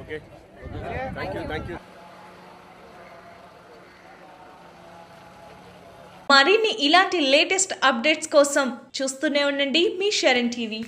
Okay thank you thank you మరిన్ని ఇలాంటి latest updates కోసం చూస్తూనే ఉండండి మీ షరణ్ టీవీ.